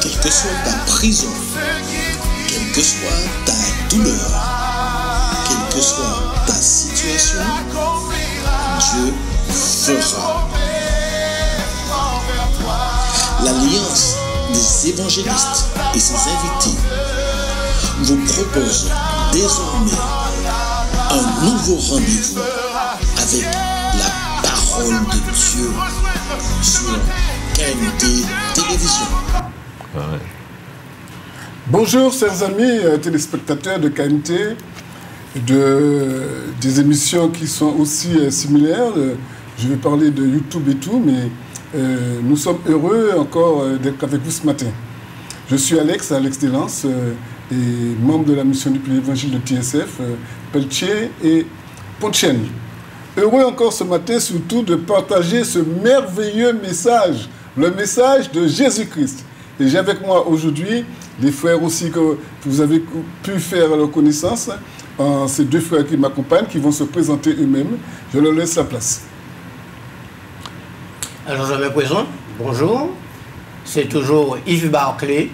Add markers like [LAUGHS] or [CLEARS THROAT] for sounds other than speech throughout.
quelle que soit ta prison, quelle que soit ta douleur, quelle que soit ta situation, Dieu fera. L'Alliance des évangélistes et ses invités vous propose désormais un nouveau rendez-vous avec la parole de Dieu sur KMT Télévision. Bonjour, chers amis euh, téléspectateurs de KMT, de, des émissions qui sont aussi euh, similaires. Euh, je vais parler de YouTube et tout, mais nous sommes heureux encore d'être avec vous ce matin. Je suis Alex, Alex Delance, et membre de la mission du l'évangile de TSF, Pelletier et Pontchen. Heureux encore ce matin surtout de partager ce merveilleux message, le message de Jésus-Christ. Et j'ai avec moi aujourd'hui des frères aussi que vous avez pu faire leur connaissance, euh, ces deux frères qui m'accompagnent, qui vont se présenter eux-mêmes. Je leur laisse la place. Alors je me présente, bonjour, c'est toujours Yves Barclay.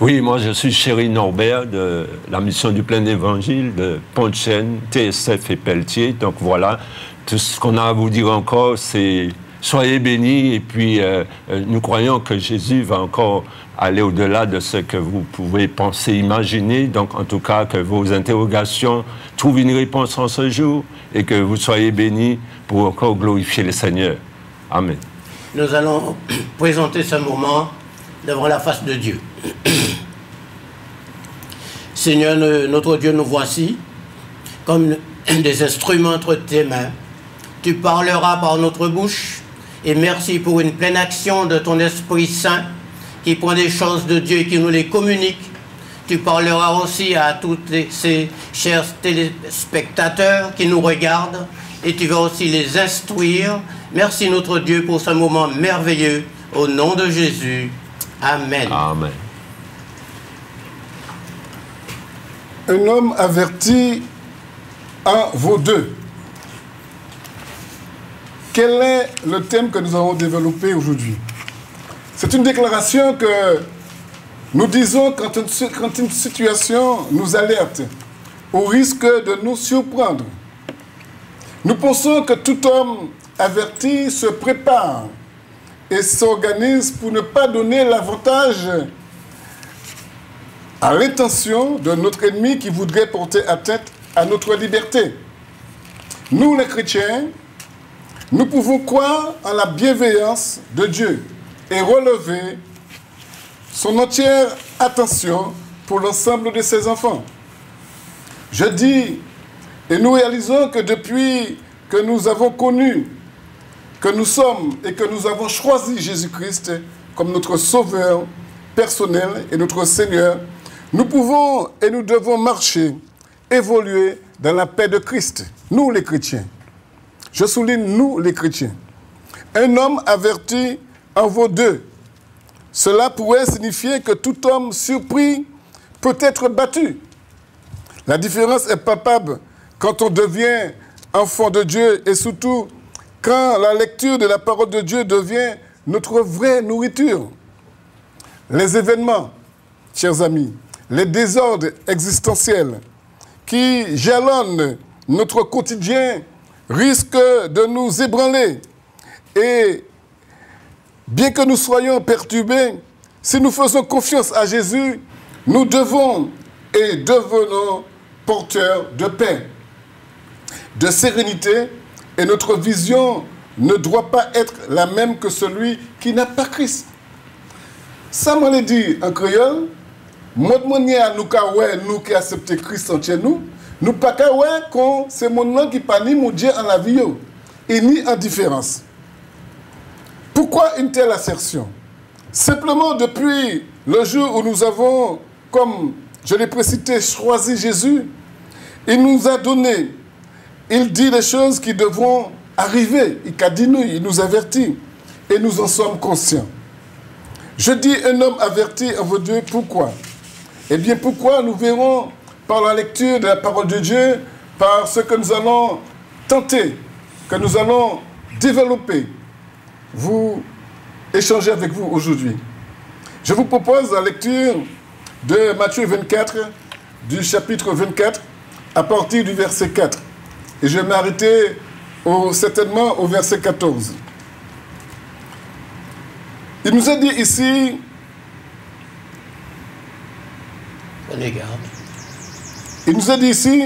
Oui, moi je suis Chéri Norbert de la mission du plein évangile de Pont-de-Chêne, TSF et Pelletier. Donc voilà, tout ce qu'on a à vous dire encore, c'est soyez bénis et puis euh, euh, nous croyons que Jésus va encore aller au-delà de ce que vous pouvez penser, imaginer. Donc en tout cas, que vos interrogations trouvent une réponse en ce jour et que vous soyez bénis pour encore glorifier le Seigneur. Amen. Nous allons [CLEARS THROAT] présenter ce moment devant la face de Dieu. [CLEARS THROAT] Seigneur, ne- notre Dieu, nous voici comme [CLEARS THROAT] des instruments entre tes mains. Tu parleras par notre bouche et merci pour une pleine action de ton Esprit Saint qui prend des choses de Dieu et qui nous les communique. Tu parleras aussi à tous ces chers téléspectateurs qui nous regardent et tu vas aussi les instruire. Merci notre Dieu pour ce moment merveilleux. Au nom de Jésus. Amen. Amen. Un homme averti en vaut deux. Quel est le thème que nous avons développé aujourd'hui? C'est une déclaration que nous disons quand une, situation nous alerte au risque de nous surprendre. Nous pensons que tout homme averti se prépare et s'organise pour ne pas donner l'avantage à l'intention de notre ennemi qui voudrait porter atteinte à notre liberté. Nous, les chrétiens, nous pouvons croire en la bienveillance de Dieu et relever son entière attention pour l'ensemble de ses enfants. Je dis, et nous réalisons que depuis que nous avons connu, que nous sommes et que nous avons choisi Jésus-Christ comme notre Sauveur personnel et notre Seigneur, nous pouvons et nous devons marcher, évoluer dans la paix de Christ, nous les chrétiens. Je souligne nous les chrétiens. Un homme averti en vaut deux. Cela pourrait signifier que tout homme surpris peut être battu. La différence est palpable quand on devient enfant de Dieu et surtout quand la lecture de la parole de Dieu devient notre vraie nourriture. Les événements, chers amis, les désordres existentiels qui jalonnent notre quotidien risquent de nous ébranler. Et bien que nous soyons perturbés, si nous faisons confiance à Jésus, nous devons et devenons porteurs de paix, de sérénité, et notre vision ne doit pas être la même que celui qui n'a pas Christ. Ça m'a dit en créole, nous qui acceptons Christ en nous, nous pas qu'on c'est mon nom qui pas ni mon Dieu en la vie et ni en différence. Pourquoi une telle assertion? Simplement depuis le jour où nous avons, comme je l'ai précité, choisi Jésus, il nous a donné, il dit les choses qui devront arriver. Il a dit nous, il nous avertit. Et nous en sommes conscients. Je dis un homme averti en vos deux, pourquoi? Eh bien, pourquoi nous verrons par la lecture de la parole de Dieu, par ce que nous allons tenter, que nous allons développer. vous échanger avec vous aujourd'hui. Je vous propose la lecture de Matthieu 24, du chapitre 24, à partir du verset 4. Et je vais m'arrêter certainement au verset 14. Il nous est dit ici. Il nous est dit ici,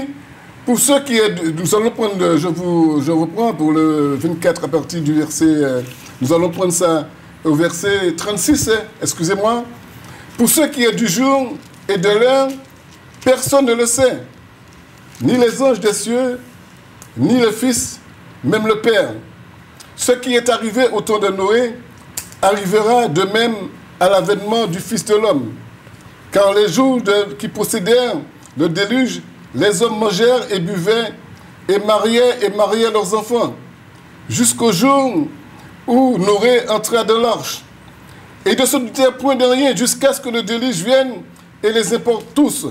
pour ceux qui... Nous allons prendre, je, vous, je reprends pour le 24 à partir du verset... euh, Nous allons prendre ça au verset 36, hein, excusez-moi. Pour ce qui est du jour et de l'heure, personne ne le sait. Ni les anges des cieux, ni le Fils, même le Père. Ce qui est arrivé au temps de Noé arrivera de même à l'avènement du Fils de l'homme. Car les jours qui possédèrent le déluge, les hommes mangèrent et buvaient, et mariaient et mariaient leurs enfants, jusqu'au jour où Noé entra dans l'arche. Et de se douter point de rien jusqu'à ce que le déluge vienne et les importe tous.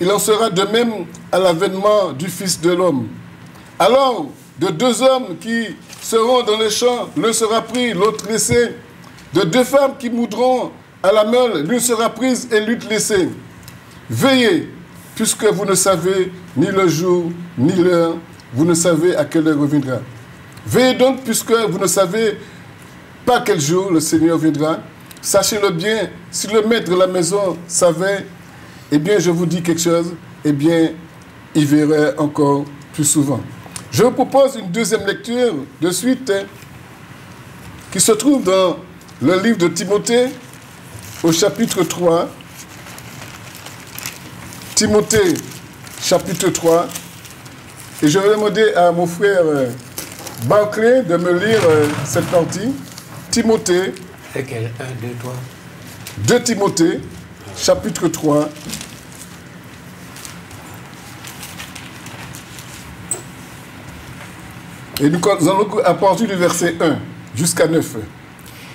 Il en sera de même à l'avènement du Fils de l'homme. Alors, de deux hommes qui seront dans les champs, l'un sera pris, l'autre laissé. De deux femmes qui moudront à la meule, l'une sera prise et l'autre laissée. Veillez, puisque vous ne savez ni le jour, ni l'heure, vous ne savez à quelle heure reviendra. Veillez donc, puisque vous ne savez pas quel jour le Seigneur viendra. Sachez-le bien, si le maître de la maison savait, eh bien, je vous dis quelque chose, eh bien, il verrait encore plus souvent. Je vous propose une deuxième lecture de suite hein, qui se trouve dans le livre de Timothée au chapitre 3. Timothée, chapitre 3. Et je vais demander à mon frère euh, Barclay de me lire euh, cette partie. Timothée, Lequel 1, 2, 3. 2 Timothée, chapitre 3. Et nous allons à partir du verset 1 jusqu'à 9.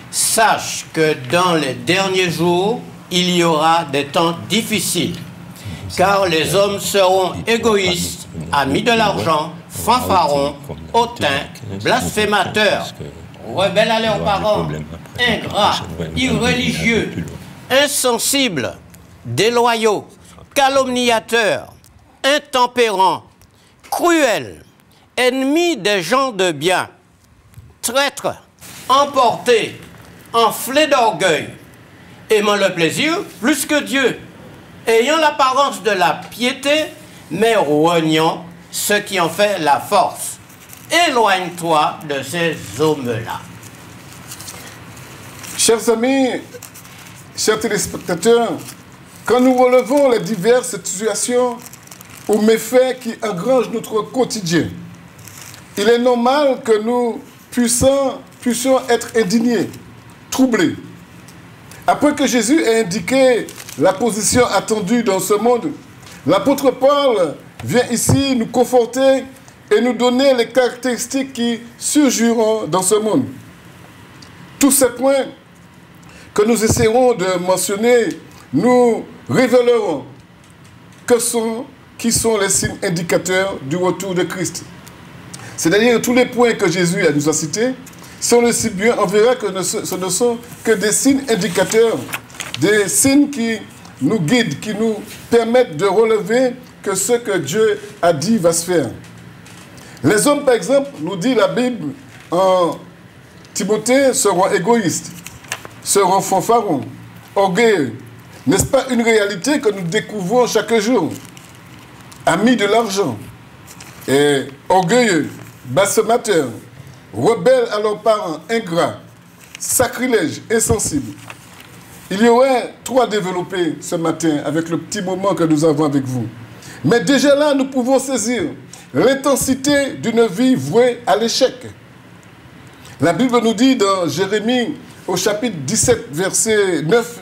Sache que dans les derniers jours, il y aura des temps difficiles, car les hommes seront égoïstes, amis de l'argent, fanfarons, hautains, blasphémateurs, rebelles à leurs parents, ingrats, irréligieux, insensibles, déloyaux, calomniateurs, intempérants, cruels, ennemis des gens de bien, traîtres, emportés, enflés d'orgueil, aimant le plaisir plus que Dieu, ayant l'apparence de la piété, mais reniant ce qui en fait la force. Éloigne-toi de ces hommes-là. Chers amis, chers téléspectateurs, quand nous relevons les diverses situations ou méfaits qui engrangent notre quotidien, il est normal que nous puissions être indignés, troublés. Après que Jésus ait indiqué la position attendue dans ce monde, l'apôtre Paul vient ici nous conforter et nous donner les caractéristiques qui surgiront dans ce monde. Tous ces points que nous essaierons de mentionner nous révéleront que sont, qui sont les signes indicateurs du retour de Christ. C'est-à-dire tous les points que Jésus nous a cités, si le cite bien, on verra que ce ne sont que des signes indicateurs, des signes qui nous guident, qui nous permettent de relever que ce que Dieu a dit va se faire. Les hommes, par exemple, nous dit la Bible en Timothée, seront égoïstes, seront fanfarons, orgueilleux. N'est-ce pas une réalité que nous découvrons chaque jour? Amis de l'argent, et orgueilleux, bassemateurs, rebelles à leurs parents, ingrats, sacrilèges, insensibles. Il y aurait trop à développer ce matin avec le petit moment que nous avons avec vous. Mais déjà là, nous pouvons saisir l'intensité d'une vie vouée à l'échec. La Bible nous dit dans Jérémie au chapitre 17, verset 9,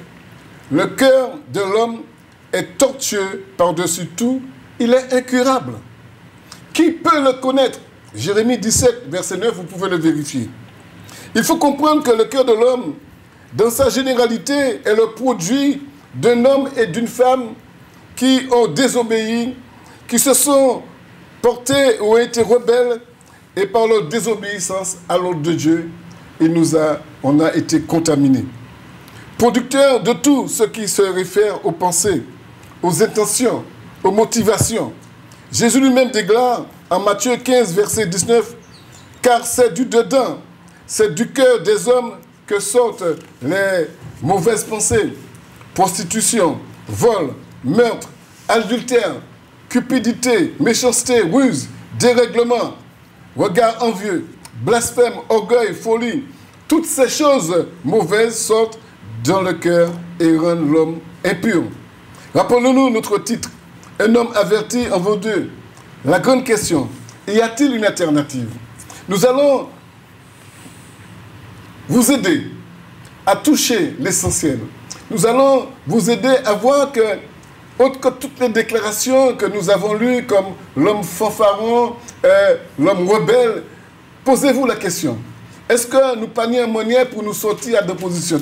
le cœur de l'homme est tortueux par-dessus tout, il est incurable. Qui peut le connaître? Jérémie 17, verset 9, vous pouvez le vérifier. Il faut comprendre que le cœur de l'homme, dans sa généralité, est le produit d'un homme et d'une femme qui ont désobéi, qui se sont portés ou ont été rebelles et par leur désobéissance à l'ordre de Dieu, il nous a, on a été contaminés. Producteur de tout ce qui se réfère aux pensées, aux intentions, aux motivations. Jésus lui-même déclare en Matthieu 15, verset 19, car c'est du dedans, c'est du cœur des hommes que sortent les mauvaises pensées, prostitution, vol, meurtre, adultère, cupidité, méchanceté, ruse, dérèglement, regard envieux, blasphème, orgueil, folie. Toutes ces choses mauvaises sortent dans le cœur et rendent l'homme impur. Rappelons-nous notre titre, Un homme averti en vaut deux. La grande question, y a-t-il une alternative? Nous allons vous aider à toucher l'essentiel. Nous allons vous aider à voir que, autre que toutes les déclarations que nous avons lues comme l'homme fanfaron, euh, l'homme rebelle, posez-vous la question. Est-ce que nous panions un monnaie pour nous sortir à d'opposition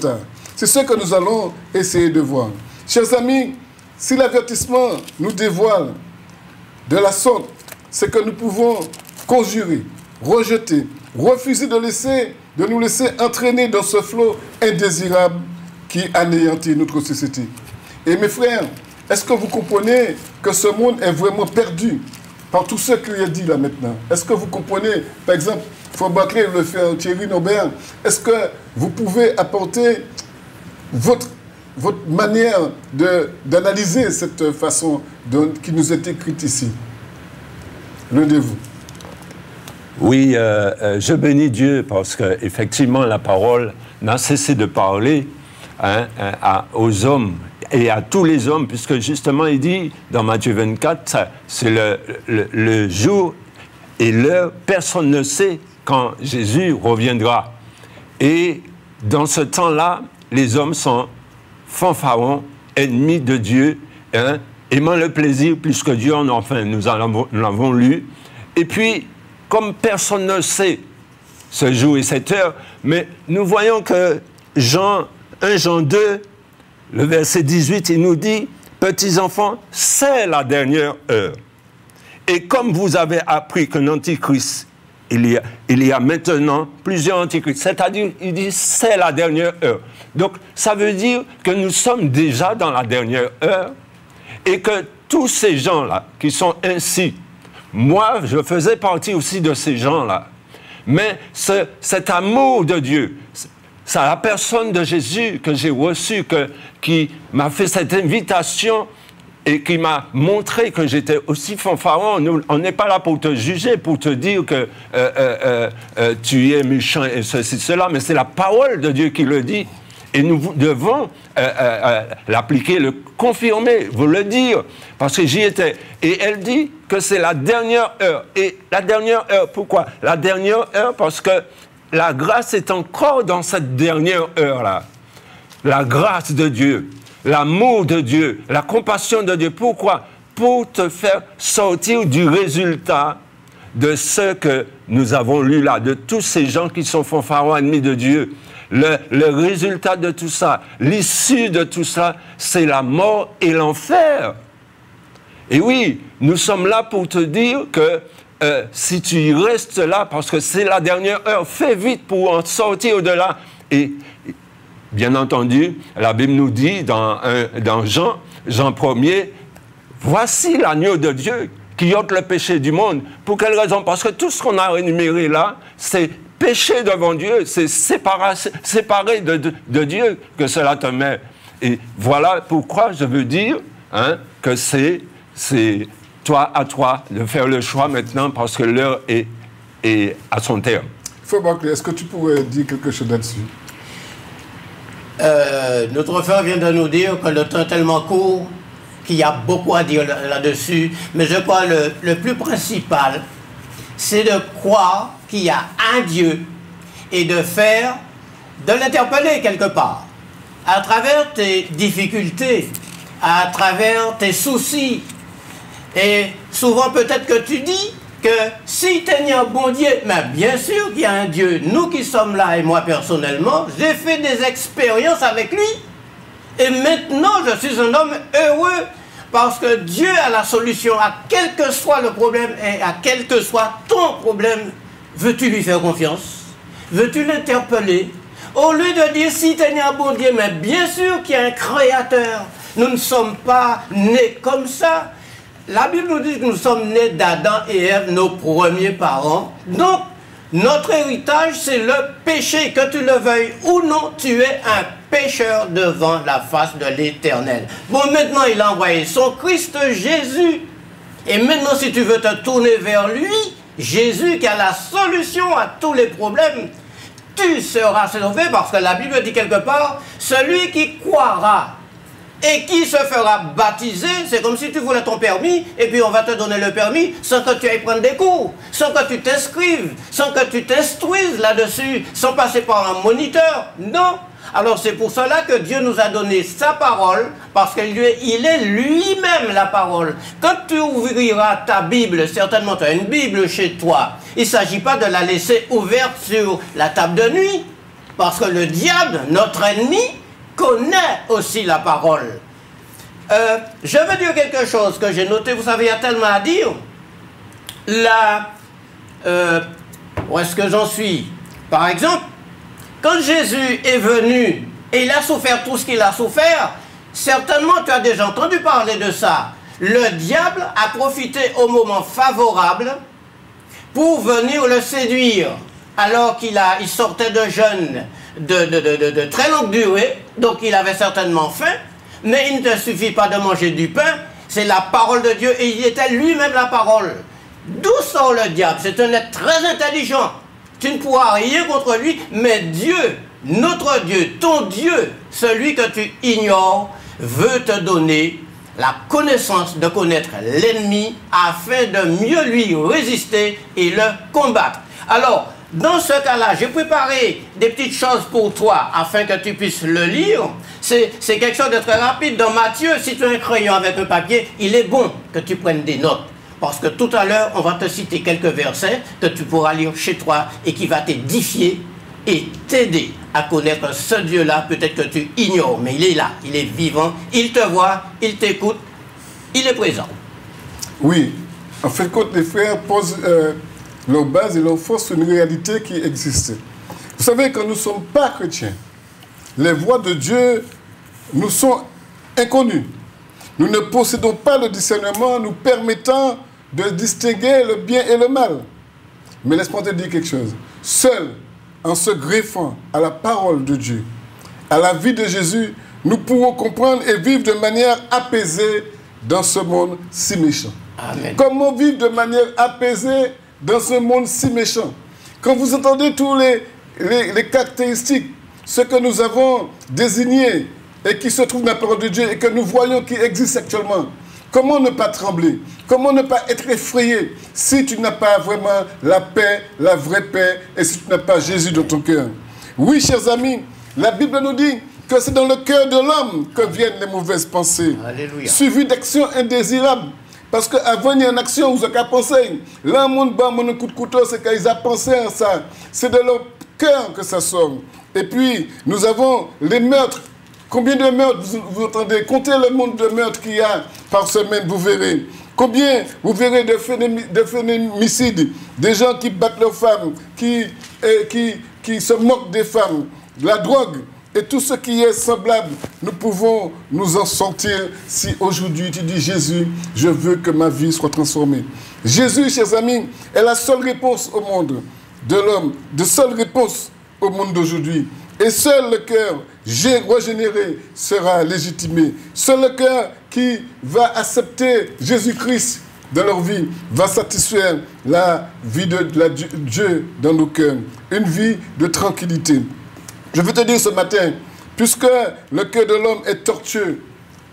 C'est ce que nous allons essayer de voir. Chers amis, si l'avertissement nous dévoile de la sorte, c'est que nous pouvons conjurer, rejeter, refuser de laisser de nous laisser entraîner dans ce flot indésirable qui anéantit notre société. Et mes frères, est-ce que vous comprenez que ce monde est vraiment perdu par tout ce qu'il a dit là maintenant? Est-ce que vous comprenez, par exemple, Baclé le fait Thierry Nobert, est-ce que vous pouvez apporter votre, votre manière d'analyser cette façon qui nous est écrite ici? L'un de vous. Oui, euh, euh, je bénis Dieu parce qu'effectivement, la parole n'a cessé de parler hein, aux hommes et à tous les hommes, puisque justement, il dit dans Matthieu 24, c'est le, jour et l'heure, personne ne sait quand Jésus reviendra. Et dans ce temps-là, les hommes sont fanfarons, ennemis de Dieu, hein, aimant le plaisir plus que Dieu, enfin, nous l'avons lu. Et puis, comme personne ne sait ce jour et cette heure, mais nous voyons que Jean 1 Jean 2, le verset 18, il nous dit, petits enfants, c'est la dernière heure. Et comme vous avez appris qu'un antichrist, il y, a, il y a maintenant plusieurs antichrists, c'est-à-dire, il dit, c'est la dernière heure. Donc, ça veut dire que nous sommes déjà dans la dernière heure et que tous ces gens-là qui sont ainsi moi, je faisais partie aussi de ces gens-là. Mais cet amour de Dieu, c'est la personne de Jésus que j'ai reçu, qui m'a fait cette invitation et qui m'a montré que j'étais aussi fanfaron. on n'est pas là pour te juger, pour te dire que euh, euh, euh, tu es méchant et ceci, cela, mais c'est la parole de Dieu qui le dit. Et nous devons l'appliquer, le confirmer, vous le dire, parce que j'y étais. Et elle dit que c'est la dernière heure. Et la dernière heure, pourquoi? La dernière heure parce que la grâce est encore dans cette dernière heure-là. La grâce de Dieu, l'amour de Dieu, la compassion de Dieu. Pourquoi? Pour te faire sortir du résultat de ce que nous avons lu là, de tous ces gens qui sont fanfarons ennemis de Dieu. Le, résultat de tout ça, l'issue de tout ça, c'est la mort et l'enfer. Et oui, nous sommes là pour te dire que euh, si tu restes là, parce que c'est la dernière heure, fais vite pour en sortir au-delà. Et bien entendu, la Bible nous dit dans, dans Jean, Jean 1er, voici l'agneau de Dieu qui ôte le péché du monde. Pour quelle raison? Parce que tout ce qu'on a énuméré là, c'est péché devant Dieu, c'est séparé, de, de, Dieu que cela te met. Et voilà pourquoi je veux dire hein, que c'est toi à toi de faire le choix maintenant parce que l'heure est, est à son terme. est-ce que tu pourrais dire quelque chose là-dessus? Euh, Notre frère vient de nous dire que le temps est tellement court qu'il y a beaucoup à dire là-dessus, mais je crois le, le plus principal, c'est de croire qu'il y a un Dieu et de faire, de l'interpeller quelque part. À travers tes difficultés, à travers tes soucis, et souvent peut-être que tu dis que si tu un bon Dieu, mais bien sûr qu'il y a un Dieu. Nous qui sommes là et moi personnellement, j'ai fait des expériences avec lui. Et maintenant, je suis un homme heureux parce que Dieu a la solution à quel que soit le problème et à quel que soit ton problème. Veux-tu lui faire confiance? Veux-tu l'interpeller? Au lieu de dire si un bon Dieu, mais bien sûr qu'il y a un créateur. Nous ne sommes pas nés comme ça. La Bible nous dit que nous sommes nés d'Adam et Ève, nos premiers parents. Donc, notre héritage, c'est le péché. Que tu le veuilles ou non, tu es un pécheur devant la face de l'éternel. Bon, maintenant, il a envoyé son Christ Jésus. Et maintenant, si tu veux te tourner vers lui, Jésus qui a la solution à tous les problèmes, tu seras sauvé parce que la Bible dit quelque part, celui qui croira et qui se fera baptiser, c'est comme si tu voulais ton permis, et puis on va te donner le permis sans que tu ailles prendre des cours, sans que tu t'inscrives, sans que tu t'instruises là-dessus, sans passer par un moniteur. Non. Alors c'est pour cela que Dieu nous a donné sa parole, parce qu'il est lui-même la parole. Quand tu ouvriras ta Bible, certainement tu as une Bible chez toi, il ne s'agit pas de la laisser ouverte sur la table de nuit, parce que le diable, notre ennemi, connaît aussi la parole. Euh, je veux dire quelque chose que j'ai noté, vous savez, il y a tellement à dire. Là, euh, où est-ce que j'en suis? Par exemple, Jésus est venu et il a souffert tout ce qu'il a souffert, certainement tu as déjà entendu parler de ça. Le diable a profité au moment favorable pour venir le séduire alors qu'il il sortait de jeûne de, très longue durée, donc il avait certainement faim, mais il ne suffit pas de manger du pain, c'est la parole de Dieu et il était lui-même la parole. D'où sort le diable? C'est un être très intelligent. Tu ne pourras rien contre lui, mais Dieu, notre Dieu, ton Dieu, celui que tu ignores, veut te donner la connaissance de connaître l'ennemi afin de mieux lui résister et le combattre. Alors, dans ce cas-là, j'ai préparé des petites choses pour toi afin que tu puisses le lire. C'est quelque chose de très rapide. Dans Matthieu, si tu as un crayon avec un papier, il est bon que tu prennes des notes. Parce que tout à l'heure, on va te citer quelques versets que tu pourras lire chez toi et qui va t'édifier et t'aider à connaître ce Dieu-là, peut-être que tu ignores, mais il est là, il est vivant, il te voit, il t'écoute, il est présent. Oui, en fait, quand les frères posent euh, leur base et leur force une réalité qui existe. Vous savez, quand nous ne sommes pas chrétiens, les voies de Dieu nous sont inconnues. Nous ne possédons pas le discernement nous permettant de distinguer le bien et le mal. Mais laisse-moi te dire quelque chose. Seul en se greffant à la parole de Dieu, à la vie de Jésus, nous pourrons comprendre et vivre de manière apaisée dans ce monde si méchant. Amen. Comment vivre de manière apaisée dans ce monde si méchant? Quand vous entendez tous les, les, caractéristiques, ce que nous avons désigné et qui se trouve dans la parole de Dieu et que nous voyons qui existe actuellement, comment ne pas trembler? Comment ne pas être effrayé si tu n'as pas vraiment la paix, la vraie paix et si tu n'as pas Jésus dans ton cœur? Oui, chers amis, la Bible nous dit que c'est dans le cœur de l'homme que viennent les mauvaises pensées, suivies d'actions indésirables parce qu'avant, il y a une action, vous avez pensé. Là, mon bas, mon coup de couteau, c'est qu'ils ont pensé à ça. C'est de leur cœur que ça sort. Et puis, nous avons les meurtres. Combien de meurtres vous, entendez? Comptez le nombre de meurtres qu'il y a par semaine, vous verrez. Combien vous verrez de, féminicides, des gens qui battent leurs femmes, qui, qui, se moquent des femmes, la drogue, et tout ce qui est semblable, nous pouvons nous en sortir si aujourd'hui tu dis Jésus, je veux que ma vie soit transformée. Jésus, chers amis, est la seule réponse au monde de l'homme, de seule réponse au monde d'aujourd'hui. Et seul le cœur régénéré sera légitimé. Seul le cœur qui va accepter Jésus-Christ dans leur vie va satisfaire la vie de, Dieu dans nos cœurs. Une vie de tranquillité. Je veux te dire ce matin, puisque le cœur de l'homme est tortueux,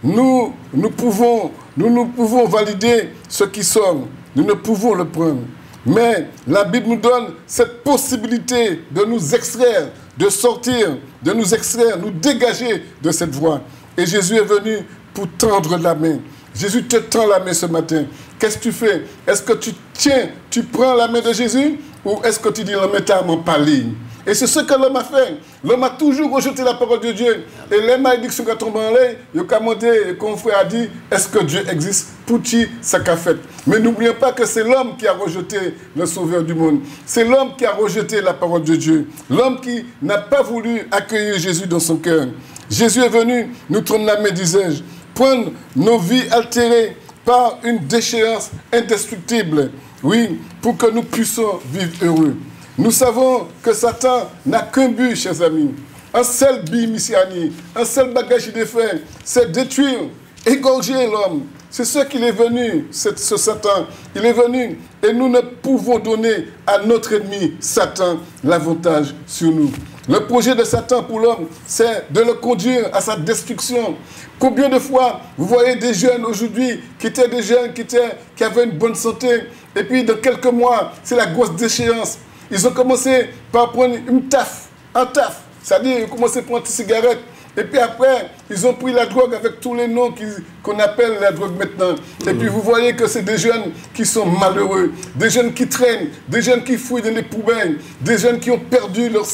nous, nous, pouvons, nous, nous pouvons valider ce qui sommes. Nous ne pouvons le prendre. Mais la Bible nous donne cette possibilité de nous extraire, de sortir, de nous extraire, nous dégager de cette voie. Et Jésus est venu pour tendre la main. Jésus te tend la main ce matin. Qu'est-ce que tu fais? Est-ce que tu tiens, tu prends la main de Jésus? Ou est-ce que tu dis la main pas ligne? Et c'est ce que l'homme a fait. L'homme a toujours rejeté la parole de Dieu. Et les malédictions qui tombent en l'air, il a demandé, et comme frère a dit, est-ce que Dieu existe? Pour qui ça qu'a fait Mais n'oublions pas que c'est l'homme qui a rejeté le sauveur du monde. C'est l'homme qui a rejeté la parole de Dieu. L'homme qui n'a pas voulu accueillir Jésus dans son cœur. Jésus est venu nous tourner la main, disais-je, prendre nos vies altérées par une déchéance indestructible. Oui, pour que nous puissions vivre heureux. Nous savons que Satan n'a qu'un but, chers amis. Un seul but, un seul bagage de faire, c'est détruire, égorger l'homme. C'est ce qu'il est venu, ce, ce Satan. Il est venu et nous ne pouvons donner à notre ennemi, Satan, l'avantage sur nous. Le projet de Satan pour l'homme, c'est de le conduire à sa destruction. Combien de fois vous voyez des jeunes aujourd'hui qui étaient des jeunes qui, étaient, qui avaient une bonne santé, et puis dans quelques mois, c'est la grosse déchéance. Ils ont commencé par prendre une taf, un taf, c'est-à-dire ils ont commencé par prendre une cigarette, et puis après, ils ont pris la drogue avec tous les noms qu'on appelle la drogue maintenant. Et puis vous voyez que c'est des jeunes qui sont malheureux, des jeunes qui traînent, des jeunes qui fouillent dans les poubelles, des jeunes qui ont perdu leur,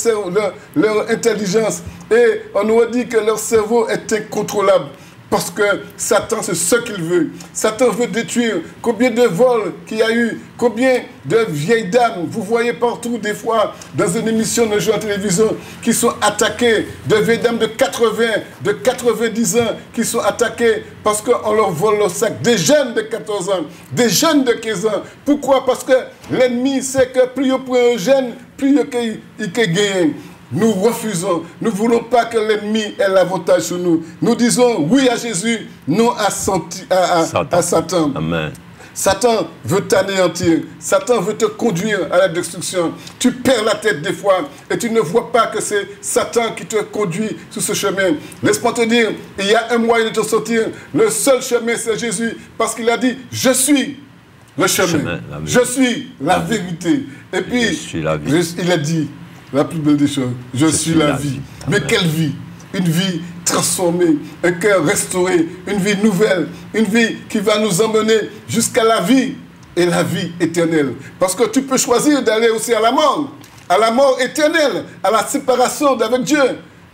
leur, intelligence. Et on nous a dit que leur cerveau est incontrôlable. Parce que Satan, c'est ce qu'il veut. Satan veut détruire. Combien de vols qu'il y a eu, combien de vieilles dames, vous voyez partout des fois dans une émission de jeux à télévision, qui sont attaquées, de vieilles dames de 80, de 90 ans, qui sont attaquées parce qu'on leur vole leur sac. Des jeunes de 14 ans, des jeunes de 15 ans. Pourquoi? Parce que l'ennemi sait que plus on prend un jeune, plus il peut gagner. Nous refusons. Nous ne voulons pas que l'ennemi ait l'avantage sur nous. Nous disons oui à Jésus, non à, Santi- à- à- Satan. à Satan. Amen. Satan veut t'anéantir. Satan veut te conduire à la destruction. Tu perds la tête des fois et tu ne vois pas que c'est Satan qui te conduit sur ce chemin. Laisse-moi te dire, il y a un moyen de te sortir. Le seul chemin, c'est Jésus. Parce qu'il a dit, je suis le chemin. je suis la vérité. Et puis, Je suis la vie. je- il a dit, la plus belle des choses, je, suis, la, vie. Mais quelle vie? Une vie transformée, un cœur restauré, une vie nouvelle, une vie qui va nous emmener jusqu'à la vie et la vie éternelle. Parce que tu peux choisir d'aller aussi à la mort, à la mort éternelle, à la séparation d'avec Dieu.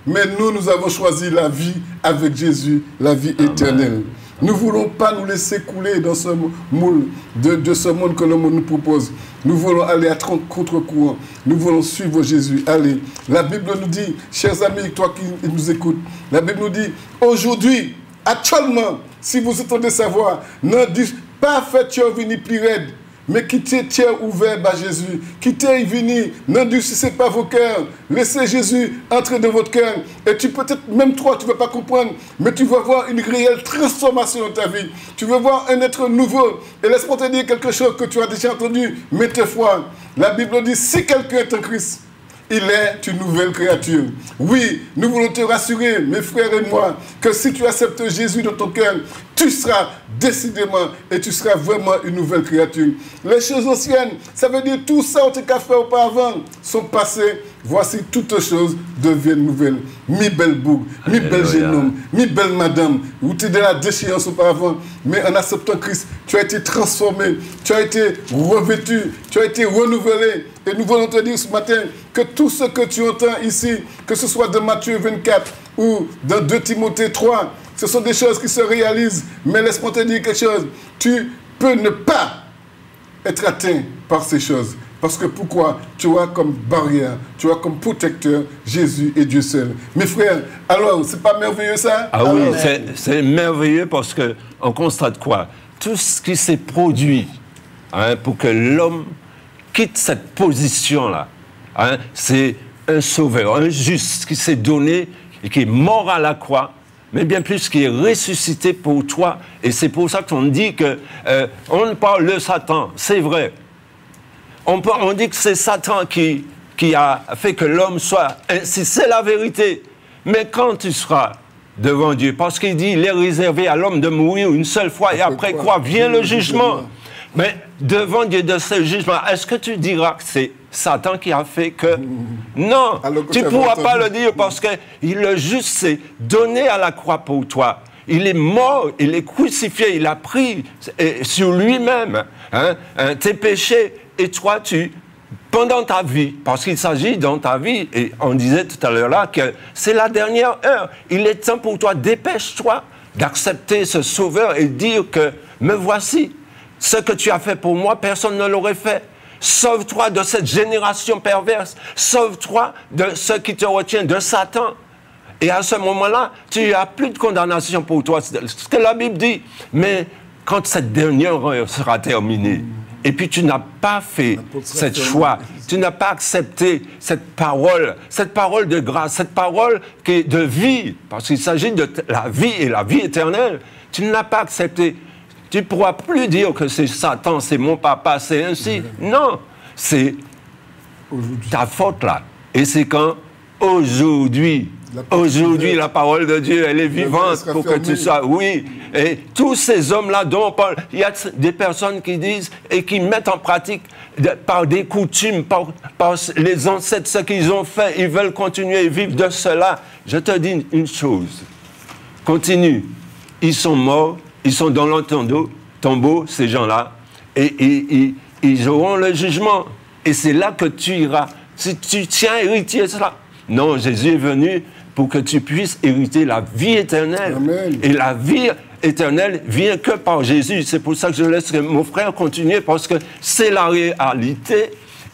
Mais nous, nous avons choisi la vie avec Jésus, la vie éternelle. Nous ne voulons pas nous laisser couler dans ce moule de, de ce monde que le monde nous propose. Nous voulons aller à contre-courant. Nous voulons suivre Jésus. Allez. La Bible nous dit, chers amis, toi qui nous écoutes, la Bible nous dit, aujourd'hui, actuellement, si vous entendez sa voix, ne dites pas faites venir plus raide, mais quittez tiers ouvert à Jésus? Quittez venir. N'endurcissez pas vos cœurs. Laissez Jésus entrer dans votre cœur. Et tu peut-être, même toi, tu ne vas pas comprendre, mais tu vas voir une réelle transformation dans ta vie. Tu vas voir un être nouveau. Et laisse-moi te dire quelque chose que tu as déjà entendu maintes fois. La Bible dit, si quelqu'un est en Christ, il est une nouvelle créature. Oui, nous voulons te rassurer, mes frères et moi, que si tu acceptes Jésus dans ton cœur, tu seras décidément et tu seras vraiment une nouvelle créature. Les choses anciennes, ça veut dire tout ça, on t'a fait auparavant, sont passées. Voici toutes choses deviennent nouvelles. Mi belle bougue, mi jeune homme, mi belle madame, où tu es de la déchéance auparavant, mais en acceptant Christ, tu as été transformé, tu as été revêtu, tu as été renouvelé. Et nous voulons te dire ce matin que tout ce que tu entends ici, que ce soit de Matthieu 24 ou dans 2 Timothée 3, ce sont des choses qui se réalisent. Mais laisse-moi te dire quelque chose. Tu peux ne pas être atteint par ces choses. Parce que pourquoi Tu as comme barrière, tu as comme protecteur Jésus et Dieu seul. Mes frères, alors, c'est pas merveilleux ça? Ah oui, Alors, c'est- c'est merveilleux parce qu'on constate quoi? Tout ce qui s'est produit hein, pour que l'homme quitte cette position-là, hein, c'est un sauveur, un juste qui s'est donné et qui est mort à la croix, mais bien plus qui est ressuscité pour toi. Et c'est pour ça qu'on dit que euh, on parle de Satan, c'est vrai. On, peut- on dit que c'est Satan qui, qui a fait que l'homme soit ainsi. C'est la vérité. Mais quand tu seras devant Dieu, parce qu'il dit, il est réservé à l'homme de mourir une seule fois et après quoi quoi vient le jugement. Mais devant Dieu de ce jugement, est-ce que tu diras que c'est Satan qui a fait que... [LAUGHS] Non, que tu ne pourras pas le dire parce que le juste s'est donné à la croix pour toi. Il est mort, il est crucifié, il a pris euh, sur lui-même hein, tes péchés et toi tu pendant ta vie, parce qu'il s'agit dans ta vie, et on disait tout à l'heure là que c'est la dernière heure. Il est temps pour toi, dépêche-toi d'accepter ce sauveur et dire que me voici. Ce que tu as fait pour moi, personne ne l'aurait fait. Sauve-toi de cette génération perverse. Sauve-toi de ce qui te retient, de Satan. Et à ce moment-là, tu n'as plus de condamnation pour toi. C'est ce que la Bible dit. Mais quand cette dernière heure sera terminée, et puis tu n'as pas fait cette choix, tu n'as pas accepté cette parole, cette parole de grâce, cette parole qui est de vie, parce qu'il s'agit de la vie et la vie éternelle, tu ne l'as pas accepté. Tu ne pourras plus dire que c'est Satan, c'est mon papa, c'est ainsi. Non, c'est ta faute là. Et c'est quand? Aujourd'hui, aujourd'hui, la parole de Dieu, elle est vivante pour que tu sois. Oui. Et tous ces hommes-là dont on parle, il y a des personnes qui disent et qui mettent en pratique par des coutumes, par, par les ancêtres, ce qu'ils ont fait, ils veulent continuer à vivre de cela. Je te dis une chose. Continue. Ils sont morts, ils sont dans leur tombeau, ces gens-là, et, ils auront le jugement. Et c'est là que tu iras. Si tu tiens héritier cela. Non, Jésus est venu pour que tu puisses hériter la vie éternelle. Et la vie éternelle vient que par Jésus. C'est pour ça que je laisse mon frère continuer, parce que c'est la réalité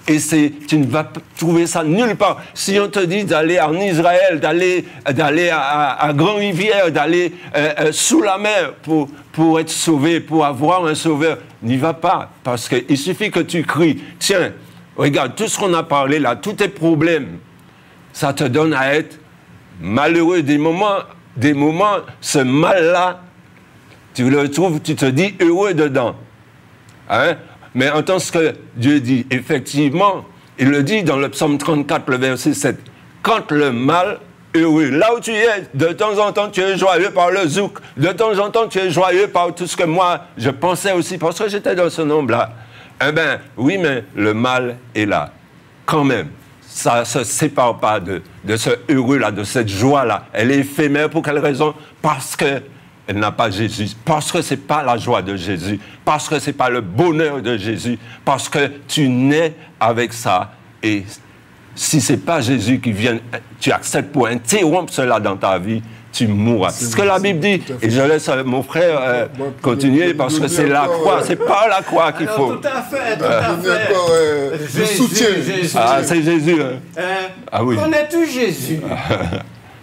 et c'est, tu ne vas trouver ça nulle part. Si on te dit d'aller en Israël, d'aller, d'aller à, Grand-Rivière, d'aller euh, euh, sous la mer pour, pour être sauvé, pour avoir un sauveur, n'y va pas. Parce qu'il suffit que tu cries, tiens, regarde, tout ce qu'on a parlé là, tous tes problèmes, ça te donne à être malheureux. Des moments, des moments ce mal-là, tu le trouves, tu te dis heureux dedans. Hein? Mais entends ce que Dieu dit. Effectivement, il le dit dans le psaume 34, le verset 7. Quand le mal heureux, là où tu es, de temps en temps tu es joyeux par le zouk, de temps en temps tu es joyeux par tout ce que moi je pensais aussi, parce que j'étais dans ce nombre-là. Eh bien, oui, mais le mal est là, quand même. Ça ne se sépare pas de, ce heureux-là, de cette joie-là. Elle est éphémère. Pour quelle raison? Parce que elle n'a pas Jésus, parce que ce n'est pas la joie de Jésus, parce que ce n'est pas le bonheur de Jésus, parce que tu nais avec ça. Et si ce n'est pas Jésus qui vient, tu acceptes pour interrompre cela dans ta vie, tu mourras. C'est ce que la Bible dit. Et je laisse euh, mon frère euh, continuer parce que c'est la croix, c'est pas la croix qu'il faut. Tout à fait, tout à fait. Je soutiens. Ah, c'est Jésus. Hein. ah oui. Connais-tu Jésus? [LAUGHS]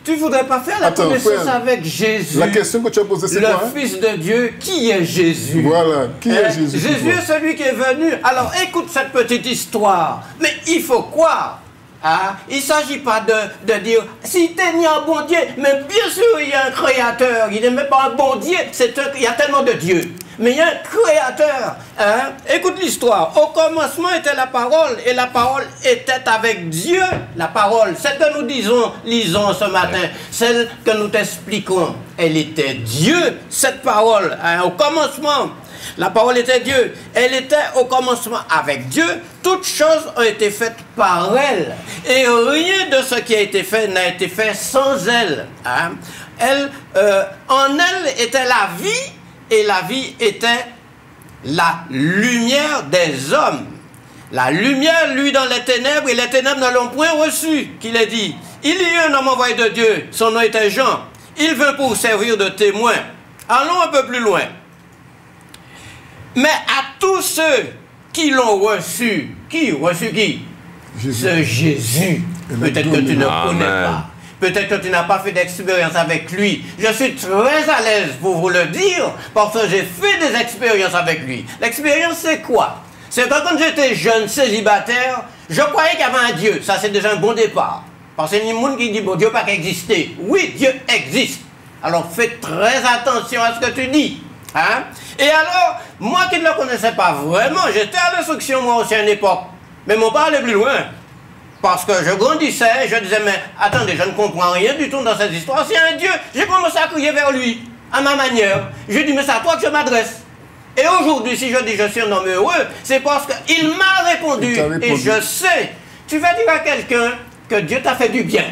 Tu ne voudrais pas faire la connaissance avec Jésus? La question que tu as posée, c'est quoi Le Fils de Dieu, qui est Jésus? Voilà, qui est hein? Jésus Jésus est celui qui est venu. Alors écoute cette petite histoire. Mais il faut croire. Hein? Il ne s'agit pas de, de dire si tu es un bon Dieu, mais bien sûr il y a un créateur, il n'est même pas un bon Dieu, il y a tellement de dieux mais il y a un créateur. Hein? Écoute l'histoire. Au commencement était la parole, et la parole était avec Dieu. La parole, celle que nous disons, lisons ce matin, celle que nous t'expliquons, elle était Dieu, cette parole. Hein? Au commencement, la parole était Dieu. Elle était au commencement avec Dieu. Toutes choses ont été faites par elle. Et rien de ce qui a été fait n'a été fait sans elle. Hein? Elle, euh, en elle était la vie et la vie était la lumière des hommes. La lumière, lui, dans les ténèbres, et les ténèbres ne l'ont point reçu, qu'il a dit. Il y a un homme envoyé de Dieu, son nom était Jean. Il veut pour servir de témoin. Allons un peu plus loin. Mais à tous ceux qui l'ont reçu, qui reçu qui? Jésus. Ce Jésus. Peut-être que tu ne connais pas. Peut-être que tu n'as pas fait d'expérience avec lui. Je suis très à l'aise pour vous le dire parce que j'ai fait des expériences avec lui. L'expérience, c'est quoi? C'est que quand j'étais jeune célibataire, je croyais qu'il y avait un Dieu. Ça, c'est déjà un bon départ. Parce qu'il y a monde qui dit, bon, Dieu n'a pas exister. Oui, Dieu existe. Alors fais très attention à ce que tu dis. Hein? Et alors, moi qui ne le connaissais pas vraiment, j'étais à l'instruction moi aussi à une époque. Mais mon père allait plus loin. Parce que je grandissais, je disais, mais attendez, je ne comprends rien du tout dans cette histoire. C'est un Dieu. J'ai commencé à crier vers lui, à ma manière. Je dis, mais c'est à toi que je m'adresse. Et aujourd'hui, si je dis je suis un homme heureux, c'est parce qu'il m'a répondu, Et je sais. Tu vas dire à quelqu'un que Dieu t'a fait du bien.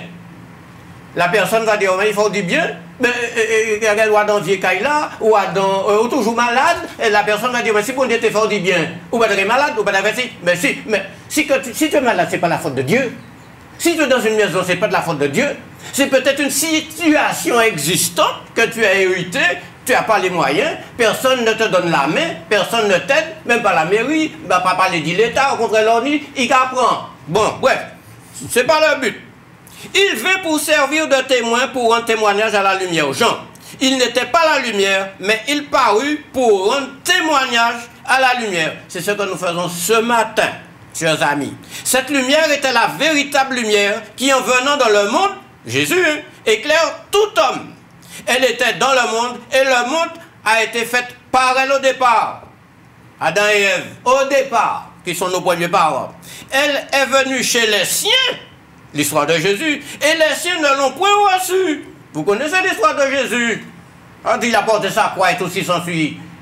La personne va dire, mais il faut du bien. Doit dans vieux là, ou, dans, euh, ou toujours malade, et la personne va dire, mais si bon Dieu t'a fait bien, ou pas malade, ou pas mais si, mais Si, que si tu es malade, ce n'est pas la faute de Dieu. Si tu es dans une maison, ce n'est pas de la faute de Dieu. C'est peut-être une situation existante que tu as héritée, tu n'as pas les moyens, personne ne te donne la main, personne ne t'aide, même pas la mairie, bah, pas parler l'État, au contraire, l'on dit, il apprend. Bon, bref, c'est pas le but. Il veut pour servir de témoin pour rendre témoignage à la lumière aux gens. Il n'était pas la lumière, mais il parut pour rendre témoignage à la lumière. C'est ce que nous faisons ce matin, chers amis. Cette lumière était la véritable lumière qui, en venant dans le monde, Jésus, hein, éclaire tout homme. Elle était dans le monde et le monde a été fait par elle au départ. Adam et Ève, au départ, qui sont nos premiers parents. Elle est venue chez les siens, l'histoire de Jésus, et les siens ne l'ont point reçu. Vous connaissez l'histoire de Jésus? Quand il a porté sa croix et tout ce.